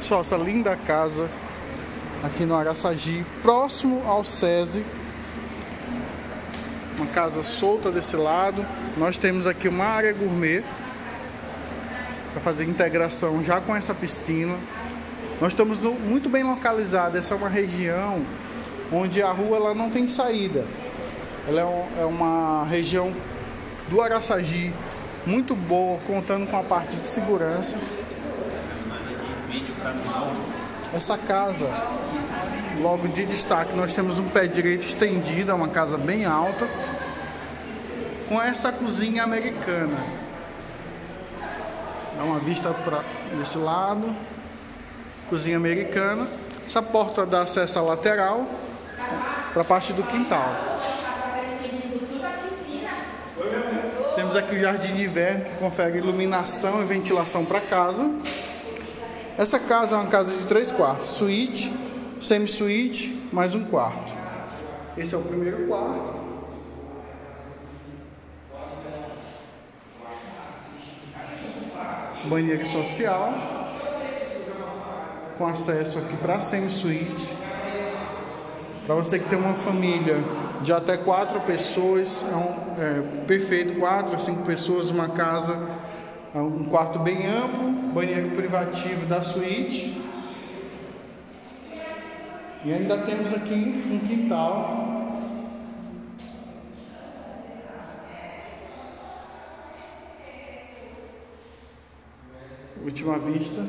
Só essa linda casa aqui no Araçagi, próximo ao SESI. Uma casa solta desse lado. Nós temos aqui uma área gourmet para fazer integração já com essa piscina. Nós estamos no, muito bem localizados. Essa é uma região onde a rua ela não tem saída. Ela é, um, é uma região do Araçagi muito boa, contando com a parte de segurança. Essa casa, logo de destaque, nós temos um pé direito estendido, é uma casa bem alta, com essa cozinha americana. Dá uma vista para esse lado, cozinha americana. Essa porta dá acesso à lateral para a parte do quintal. Temos aqui o jardim de inverno que confere iluminação e ventilação para casa. Essa casa é uma casa de três quartos, suíte, semi-suíte, mais um quarto. Esse é o primeiro quarto. Banheiro social, com acesso aqui para semi-suíte. Para você que tem uma família de até quatro pessoas, é, um, é perfeito, quatro cinco pessoas, uma casa, um quarto bem amplo, banheiro privativo da suíte. E ainda temos aqui um quintal. Última vista.